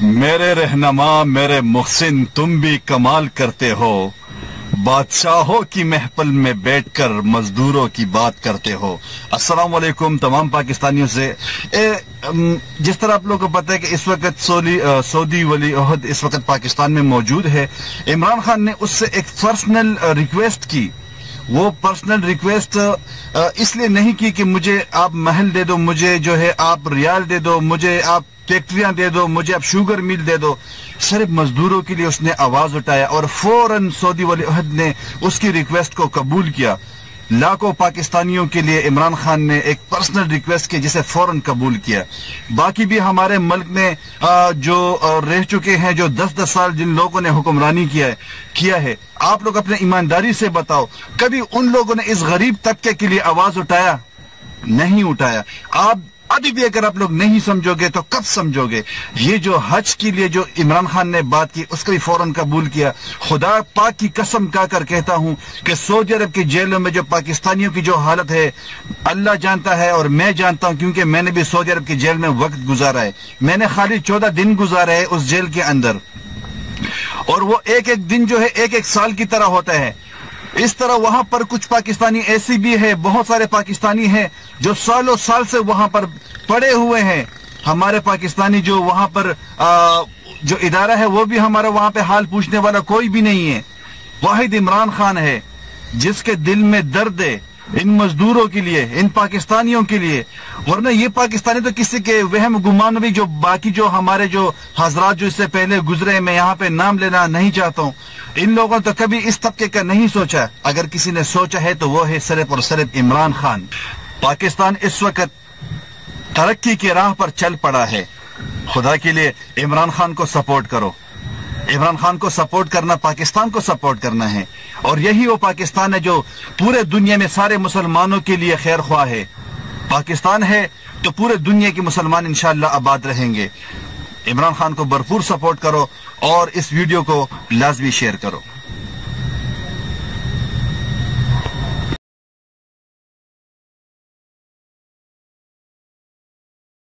میرے رہنما، میرے محسن، تم بھی کمال کرتے ہو۔ بادشاہوں کی محفل میں بیٹھ کر مزدوروں کی بات کرتے ہو۔ السلام علیکم تمام پاکستانیوں سے۔ اے جس طرح آپ لوگوں کو پتہ ہے کہ اس وقت سولی سعودی ولی عہد اس وقت پاکستان میں موجود ہے، عمران خان نے اس سے ایک پرسنل ریکویسٹ کی۔ وہ پرسنل ریکویسٹ اس لیے نہیں کی کہ مجھے آپ محل دے دو، مجھے جو ہے آپ ریال دے دو، مجھے آپ فیکٹریاں دے دو، مجھے آپ شوگر مل دے دو۔ صرف مزدوروں کے لیے اس نے آواز اٹھایا اور فوراً سعودی ولی عہد نے اس کی ریکویسٹ کو قبول کیا۔ لاکھوں پاکستانیوں کے لیے عمران خان نے ایک پرسنل ریکویسٹ کی جسے فوراً قبول کیا۔ باقی بھی ہمارے ملک میں جو رہ چکے ہیں، جو دس دس سال جن لوگوں نے حکمرانی کیا ہے کیا ہے، آپ لوگ اپنے ایمانداری سے بتاؤ، کبھی ان لوگوں نے اس غریب طبقے کے لیے آواز اٹھایا؟ نہیں اٹھایا۔ آپ ابھی بھی اگر آپ لوگ نہیں سمجھو گے تو کب سمجھو گے؟ یہ جو حج کے لیے جو عمران خان نے بات کی، اس کو بھی فوراً قبول کیا۔ خدا پاک کی قسم کا کر کہتا ہوں کہ سعودی عرب کی جیلوں میں جو پاکستانیوں کی جو حالت ہے، اللہ جانتا ہے اور میں جانتا ہوں کیونکہ میں نے بھی سعودی عرب کی جیل میں وقت گزارا ہے۔ میں نے خالی چودہ دن گزارا ہے اس جیل کے اندر۔ اور وہ ایک ایک دن جو ہے، ایک ایک سال کی طرح ہوتا ہے۔ اس طرح وہاں پر کچھ پاکستانی ایسی بھی ہے، بہت سارے پاکستانی ہیں جو سالوں سال سے وہاں پر پڑے ہوئے ہیں، ہمارے پاکستانی جو وہاں پر جو ادارہ ہے، وہ بھی ہمارا وہاں پہ حال پوچھنے والا کوئی بھی نہیں ہے۔ واحد عمران خان ہے، جس کے دل میں درد ہے ان مزدوروں کے لیے، ان پاکستانیوں کے لیے۔ ورنہ یہ پاکستانی تو کسی کے وہم گمان بھی، جو باقی جو ہمارے جو حضرات جو اس سے پہلے گزرے میں یہاں پہ نام لینا نہیں چاہتا ہوں۔ ان لوگوں نے تو کبھی اس طبقے کا نہیں سوچا۔ اگر کسی نے سوچا ہے تو وہ ہے صرف اور صرف عمران خان۔ پاکستان اس وقت ترقی کی راہ پر چل پڑا ہے۔ خدا کے لیے عمران خان کو سپورٹ کرو۔ عمران خان کو سپورٹ کرنا، پاکستان کو سپورٹ کرنا ہے۔ اور یہی وہ پاکستان ہے جو پورے دنیا میں سارے مسلمانوں کے لیے خیر خواہ ہے۔ پاکستان ہے تو پورے دنیا کے مسلمان انشاءاللہ آباد رہیں گے۔ عمران خان کو بھرپور سپورٹ کرو اور اس ویڈیو کو لازمی شیئر کرو۔